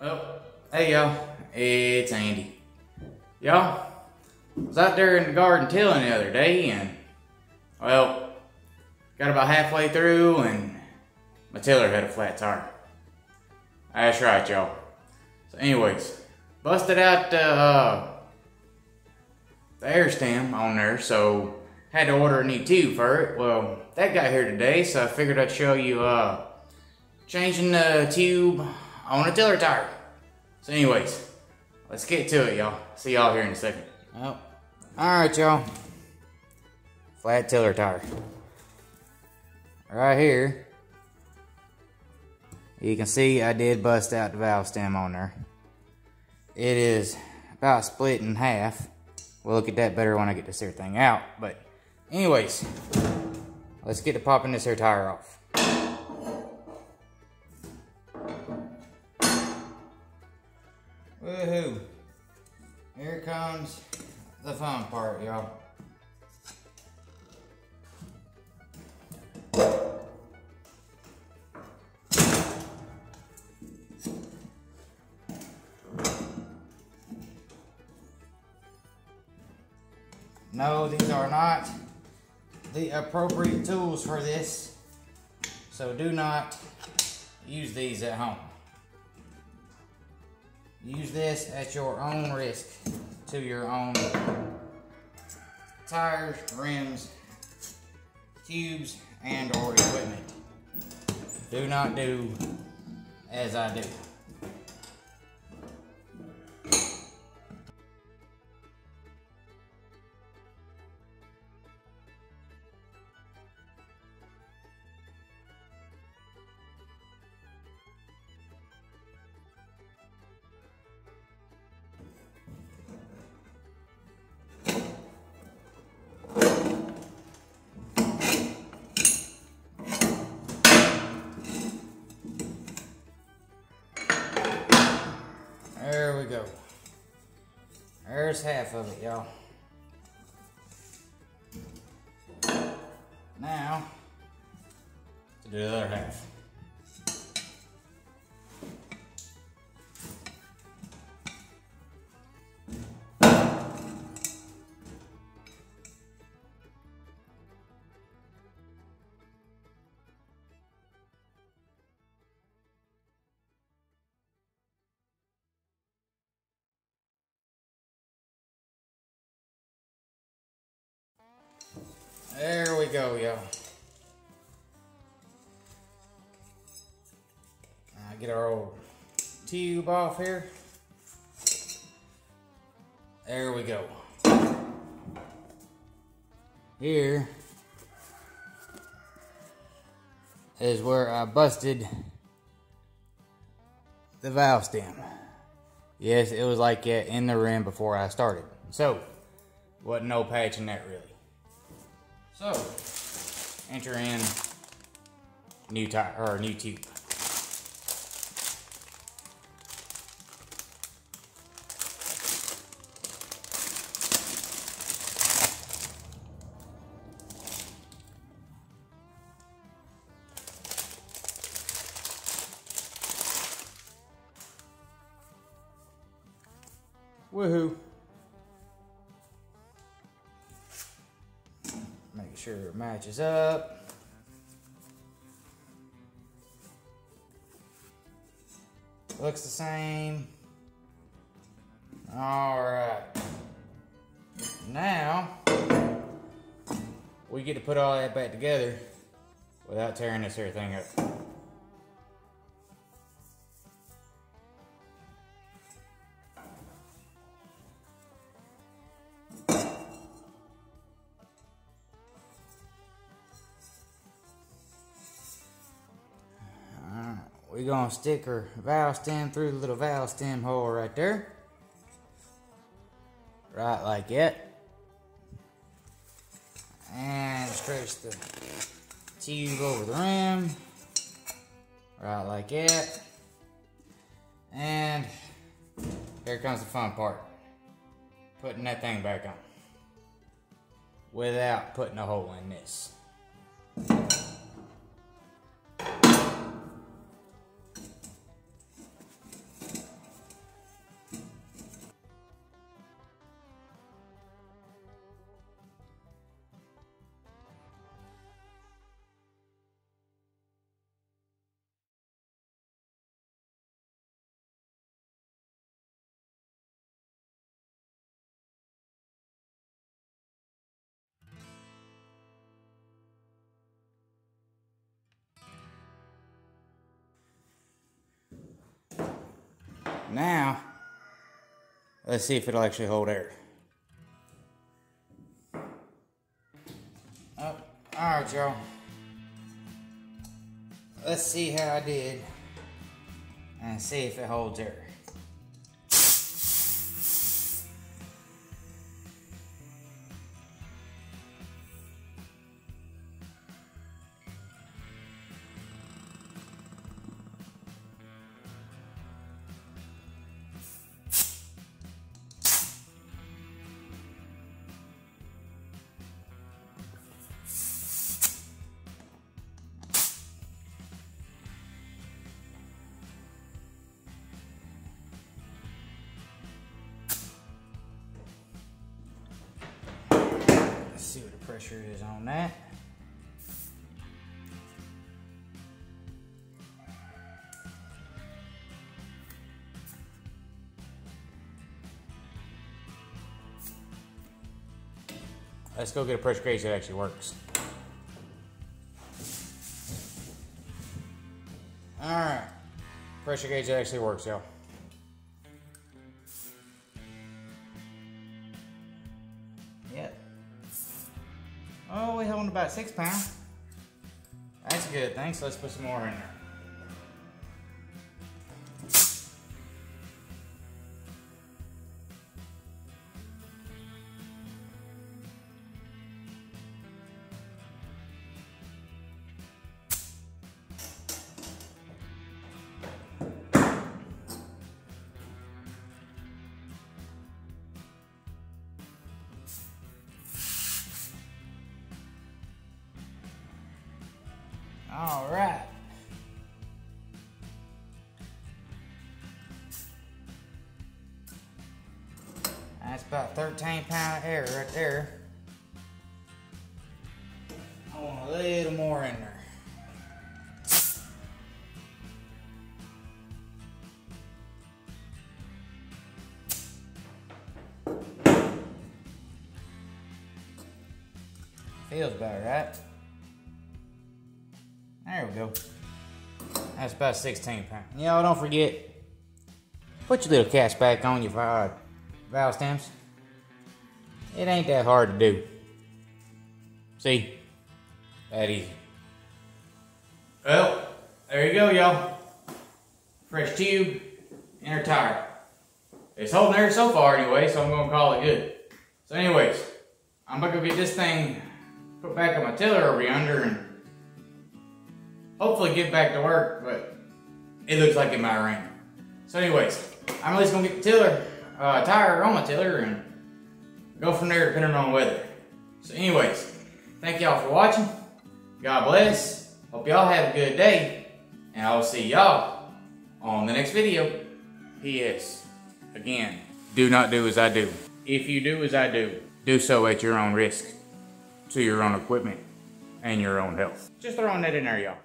Oh, hey y'all, it's Andy. Y'all, I was out there in the garden tilling the other day and, well, got about halfway through and my tiller had a flat tire. That's right, y'all. So anyways, busted out the, uh, the air stem on there, so had to order a new tube for it. Well, that got here today, so I figured I'd show you, uh, changing the tube on a tiller tire. So anyways, let's get to it, y'all. See y'all here in a second. Oh, all right, y'all. Flat tiller tire. Right here, you can see I did bust out the valve stem on there. It is about split in half. We'll look at that better when I get this here thing out. But anyways, let's get to popping this here tire off. Woohoo! Here comes the fun part, y'all. No, these are not the appropriate tools for this. So do not use these at home. Use this at your own risk to your own tires, rims, tubes, and or equipment. Do not do as I do. There's half of it, y'all. Now, to do the other half. We go, y'all. Now get our old tube off here. There we go. Here is where I busted the valve stem. Yes, it was like in the rim before I started. So, wasn't no patching that really. So, enter in new tire or new tube. Woohoo! Sure it matches up. Looks the same. Alright. Now, we get to put all that back together without tearing this thing up. We're gonna stick our valve stem through the little valve stem hole right there. Right like that. And stretch the tube over the rim. Right like that. And here comes the fun part. Putting that thing back on. Without putting a hole in this. Now, let's see if it'll actually hold air. Oh, alright y'all. Let's see how I did and see if it holds air. Pressure is on that. Let's go get a pressure gauge that actually works. Alright. Pressure gauge that actually works, y'all. About six pounds. That's good. Thanks. Let's put some more in there. All right. That's about 13 pound air right there. I want a little more in there. Feels better, right? There we go. That's about 16 pounds. Y'all don't forget, put your little caps back on your uh, valve, valve stems. It ain't that hard to do. See? That easy. Well, there you go, y'all. Fresh tube, inner tire. It's holding there so far anyway, so I'm gonna call it good. So anyways, I'm gonna go get this thing put back on my tiller over yonder and hopefully get back to work, but it looks like it might rain. So anyways, I'm at least gonna get the tiller, uh, tire on my tiller and go from there depending on the weather. So anyways, thank y'all for watching. God bless. Hope y'all have a good day. And I will see y'all on the next video. P.S. Again, do not do as I do. If you do as I do, do so at your own risk to your own equipment and your own health. Just throwing that in there, y'all.